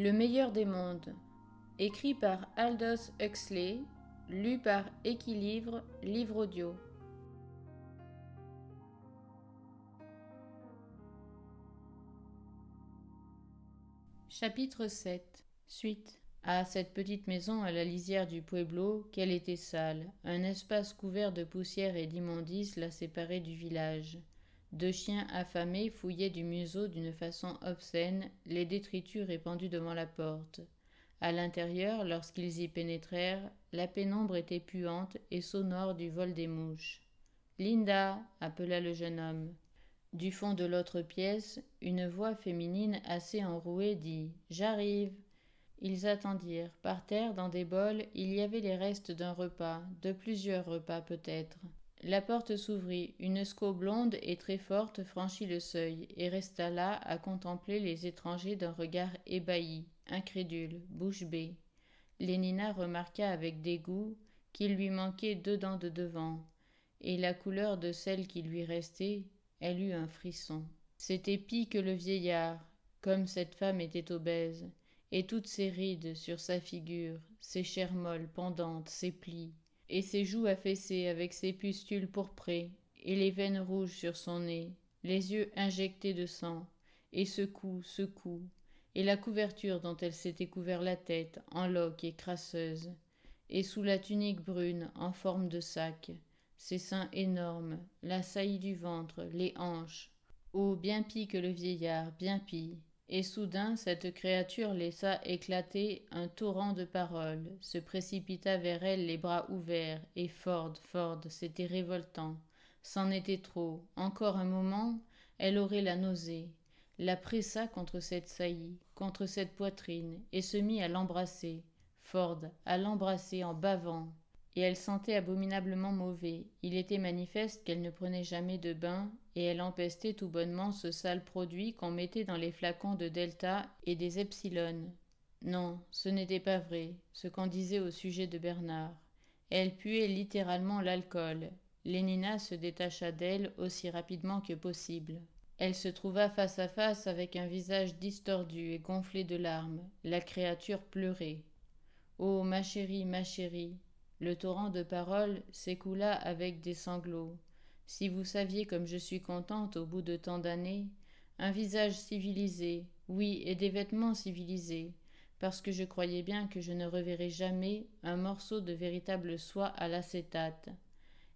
Le meilleur des mondes. Écrit par Aldous Huxley, lu par Équilibre, livre audio. Chapitre 7 Suite à cette petite maison à la lisière du pueblo, qu'elle était sale. Un espace couvert de poussière et d'immondices la séparait du village. Deux chiens affamés fouillaient du museau d'une façon obscène les détritus répandus devant la porte. À l'intérieur, lorsqu'ils y pénétrèrent, la pénombre était puante et sonore du vol des mouches. Linda appela le jeune homme. Du fond de l'autre pièce, une voix féminine assez enrouée dit J'arrive. Ils attendirent. Par terre, dans des bols, il y avait les restes d'un repas, de plusieurs repas peut-être. La porte s'ouvrit, une squaw blonde et très forte franchit le seuil et resta là à contempler les étrangers d'un regard ébahi, incrédule, bouche bée. Lénina remarqua avec dégoût qu'il lui manquait deux dents de devant, et la couleur de celle qui lui restait, elle eut un frisson. C'était pis que le vieillard, comme cette femme était obèse, et toutes ses rides sur sa figure, ses chairs molles pendantes, ses plis, et ses joues affaissées avec ses pustules pourprées, et les veines rouges sur son nez, les yeux injectés de sang, et ce cou, ce cou, et la couverture dont elle s'était couvert la tête, en loques et crasseuse, et sous la tunique brune, en forme de sac, ses seins énormes, la saillie du ventre, les hanches. Oh, bien pis que le vieillard, bien pis, et soudain cette créature laissa éclater un torrent de paroles, se précipita vers elle les bras ouverts, et Ford, Ford, c'était révoltant. C'en était trop. Encore un moment, elle aurait la nausée. La pressa contre cette saillie, contre cette poitrine, et se mit à l'embrasser. Ford, à l'embrasser en bavant et elle sentait abominablement mauvais. Il était manifeste qu'elle ne prenait jamais de bain, et elle empestait tout bonnement ce sale produit qu'on mettait dans les flacons de Delta et des Epsilon. Non, ce n'était pas vrai, ce qu'on disait au sujet de Bernard. Elle puait littéralement l'alcool. Lénina se détacha d'elle aussi rapidement que possible. Elle se trouva face à face avec un visage distordu et gonflé de larmes. La créature pleurait. Oh, ma chérie, ma chérie, le torrent de paroles s'écoula avec des sanglots. Si vous saviez comme je suis contente au bout de tant d'années, un visage civilisé, oui, et des vêtements civilisés, parce que je croyais bien que je ne reverrais jamais un morceau de véritable soie à l'acétate.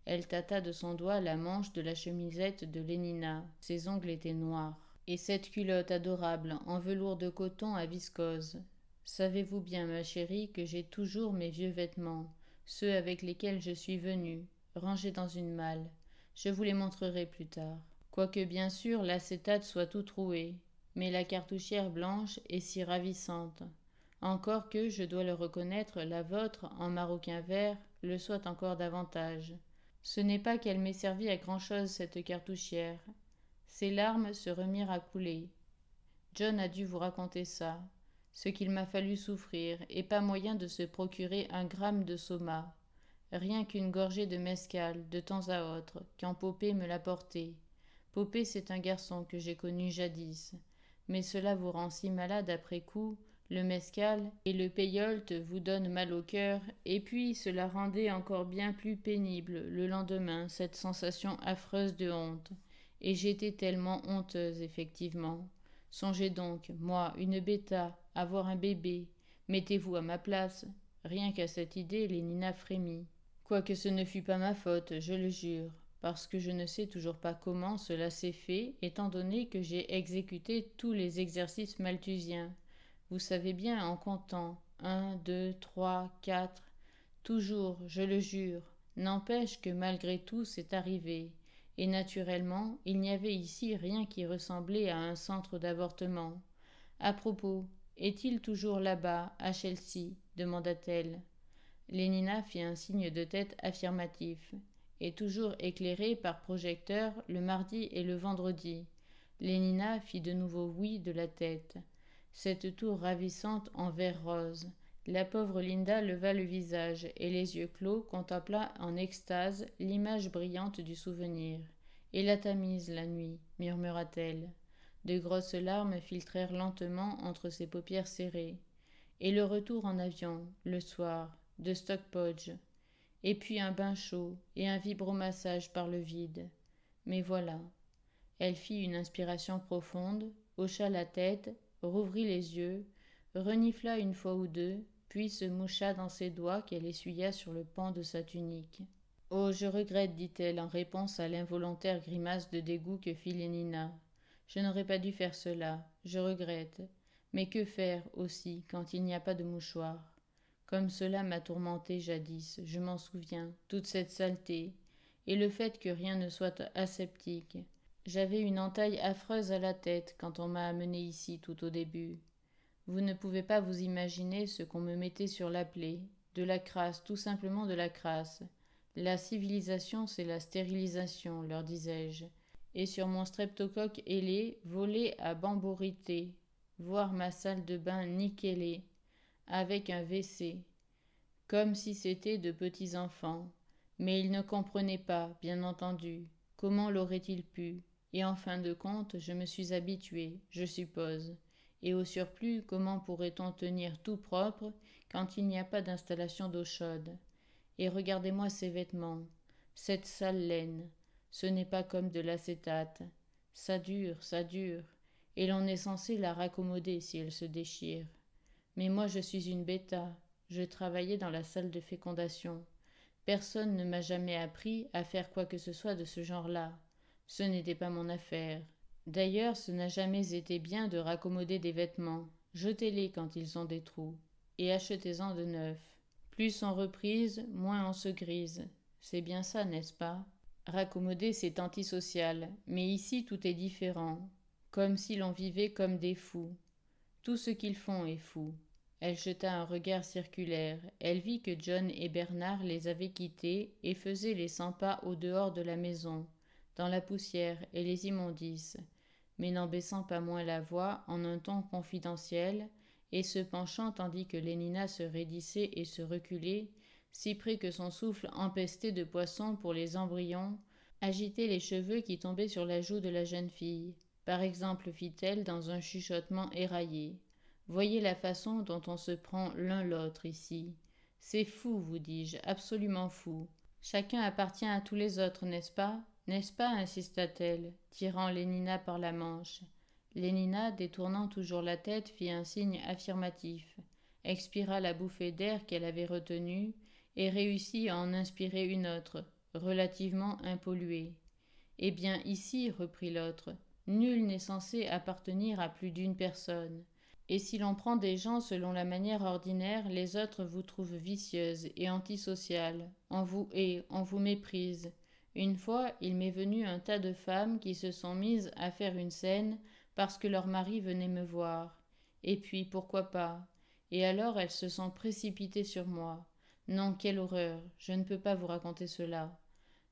Elle tâta de son doigt la manche de la chemisette de Lénina. Ses ongles étaient noirs. Et cette culotte adorable en velours de coton à viscose. Savez-vous bien, ma chérie, que j'ai toujours mes vieux vêtements, ceux avec lesquels je suis venu, rangés dans une malle. Je vous les montrerai plus tard. Quoique bien sûr l'acétate soit tout troué, mais la cartouchière blanche est si ravissante. Encore que, je dois le reconnaître, la vôtre, en maroquin vert, le soit encore davantage. Ce n'est pas qu'elle m'ait servi à grand-chose, cette cartouchière. Ses larmes se remirent à couler. John a dû vous raconter ça ce qu'il m'a fallu souffrir, et pas moyen de se procurer un gramme de soma, rien qu'une gorgée de mescal, de temps à autre, quand Popé me l'apportait. Popé, c'est un garçon que j'ai connu jadis, mais cela vous rend si malade après coup, le mescal et le payolte vous donnent mal au cœur, et puis cela rendait encore bien plus pénible le lendemain cette sensation affreuse de honte, et j'étais tellement honteuse effectivement. Songez donc, moi, une bêta, avoir un bébé. Mettez-vous à ma place. Rien qu'à cette idée, Lénina frémit. Quoique ce ne fût pas ma faute, je le jure, parce que je ne sais toujours pas comment cela s'est fait, étant donné que j'ai exécuté tous les exercices malthusiens. Vous savez bien en comptant. Un, deux, trois, quatre. Toujours, je le jure. N'empêche que malgré tout c'est arrivé et naturellement il n'y avait ici rien qui ressemblait à un centre d'avortement. À propos, est-il toujours là-bas, à Chelsea demanda-t-elle. Lénina fit un signe de tête affirmatif. Et toujours éclairé par projecteur le mardi et le vendredi. Lénina fit de nouveau oui de la tête. Cette tour ravissante en vert rose. La pauvre Linda leva le visage et les yeux clos contempla en extase l'image brillante du souvenir. Et la tamise la nuit, murmura-t-elle. De grosses larmes filtrèrent lentement entre ses paupières serrées. Et le retour en avion, le soir, de Stockpodge. Et puis un bain chaud et un vibromassage par le vide. Mais voilà. Elle fit une inspiration profonde, hocha la tête, rouvrit les yeux, renifla une fois ou deux, puis se moucha dans ses doigts qu'elle essuya sur le pan de sa tunique. Oh, je regrette, dit-elle en réponse à l'involontaire grimace de dégoût que fit Lénina. Je n'aurais pas dû faire cela, je regrette. Mais que faire aussi quand il n'y a pas de mouchoir? Comme cela m'a tourmenté jadis, je m'en souviens, toute cette saleté, et le fait que rien ne soit aseptique. J'avais une entaille affreuse à la tête quand on m'a amené ici tout au début. Vous ne pouvez pas vous imaginer ce qu'on me mettait sur la plaie. De la crasse, tout simplement de la crasse. La civilisation, c'est la stérilisation, leur disais-je. Et sur mon streptocoque ailé, volé à bamborité, voir ma salle de bain nickelée, avec un WC, comme si c'était de petits enfants. Mais ils ne comprenaient pas, bien entendu. Comment l'auraient-ils pu Et en fin de compte, je me suis habitué, je suppose. Et au surplus, comment pourrait-on tenir tout propre quand il n'y a pas d'installation d'eau chaude? Et regardez-moi ces vêtements, cette sale laine. Ce n'est pas comme de l'acétate. Ça dure, ça dure, et l'on est censé la raccommoder si elle se déchire. Mais moi je suis une bêta. Je travaillais dans la salle de fécondation. Personne ne m'a jamais appris à faire quoi que ce soit de ce genre-là. Ce n'était pas mon affaire. D'ailleurs, ce n'a jamais été bien de raccommoder des vêtements. Jetez-les quand ils ont des trous, et achetez-en de neufs. Plus on reprise, moins on se grise. C'est bien ça, n'est-ce pas? Raccommoder, c'est antisocial, mais ici tout est différent, comme si l'on vivait comme des fous. Tout ce qu'ils font est fou. Elle jeta un regard circulaire. Elle vit que John et Bernard les avaient quittés et faisaient les cent pas au dehors de la maison, dans la poussière et les immondices mais n'en baissant pas moins la voix en un ton confidentiel, et se penchant tandis que Lénina se raidissait et se reculait, si près que son souffle empesté de poisson pour les embryons, agitait les cheveux qui tombaient sur la joue de la jeune fille. Par exemple, fit-elle dans un chuchotement éraillé. Voyez la façon dont on se prend l'un l'autre ici. C'est fou, vous dis-je, absolument fou. Chacun appartient à tous les autres, n'est-ce pas? N'est-ce pas insista-t-elle, tirant Lénina par la manche. Lénina, détournant toujours la tête, fit un signe affirmatif, expira la bouffée d'air qu'elle avait retenue, et réussit à en inspirer une autre, relativement impolluée. Eh bien, ici, reprit l'autre, nul n'est censé appartenir à plus d'une personne. Et si l'on prend des gens selon la manière ordinaire, les autres vous trouvent vicieuse et antisociale, on vous hait, on vous méprise, une fois, il m'est venu un tas de femmes qui se sont mises à faire une scène parce que leur mari venait me voir. Et puis, pourquoi pas? Et alors elles se sont précipitées sur moi. Non, quelle horreur Je ne peux pas vous raconter cela.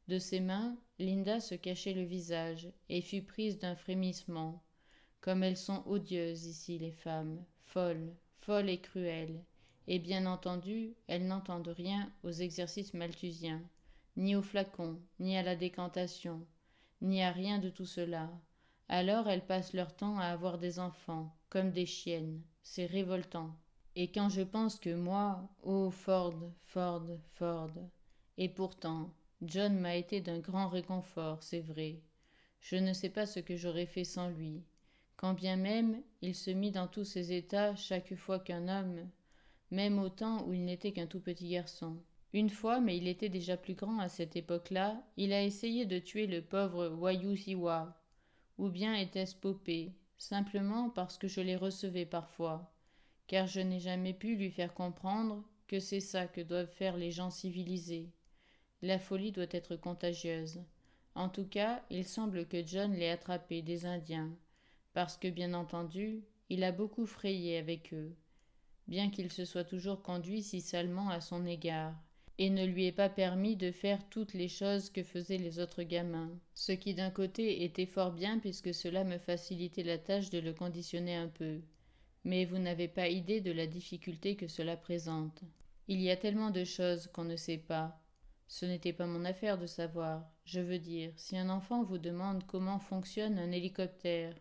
De ses mains, Linda se cachait le visage et fut prise d'un frémissement. Comme elles sont odieuses ici, les femmes, folles, folles et cruelles. Et bien entendu, elles n'entendent rien aux exercices malthusiens ni au flacon, ni à la décantation, ni à rien de tout cela. Alors elles passent leur temps à avoir des enfants, comme des chiennes. C'est révoltant. Et quand je pense que moi, oh Ford, Ford, Ford. Et pourtant, John m'a été d'un grand réconfort, c'est vrai. Je ne sais pas ce que j'aurais fait sans lui. Quand bien même il se mit dans tous ses états chaque fois qu'un homme, même au temps où il n'était qu'un tout petit garçon. Une fois, mais il était déjà plus grand à cette époque-là, il a essayé de tuer le pauvre Wayusiwa. Ou bien était-ce Popé, simplement parce que je les recevais parfois, car je n'ai jamais pu lui faire comprendre que c'est ça que doivent faire les gens civilisés. La folie doit être contagieuse. En tout cas, il semble que John l'ait attrapé des Indiens, parce que, bien entendu, il a beaucoup frayé avec eux, bien qu'il se soit toujours conduit si salement à son égard et ne lui est pas permis de faire toutes les choses que faisaient les autres gamins, ce qui d'un côté était fort bien puisque cela me facilitait la tâche de le conditionner un peu. Mais vous n'avez pas idée de la difficulté que cela présente. Il y a tellement de choses qu'on ne sait pas. Ce n'était pas mon affaire de savoir. Je veux dire, si un enfant vous demande comment fonctionne un hélicoptère,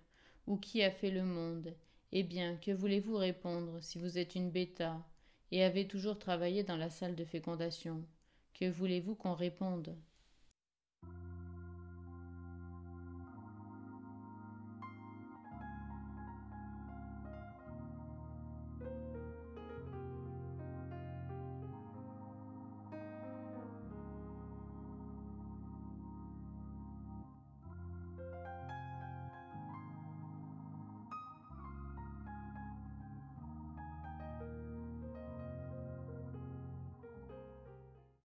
Ou qui a fait le monde Eh bien, que voulez-vous répondre si vous êtes une bêta? Et avez toujours travaillé dans la salle de fécondation. Que voulez-vous qu'on réponde?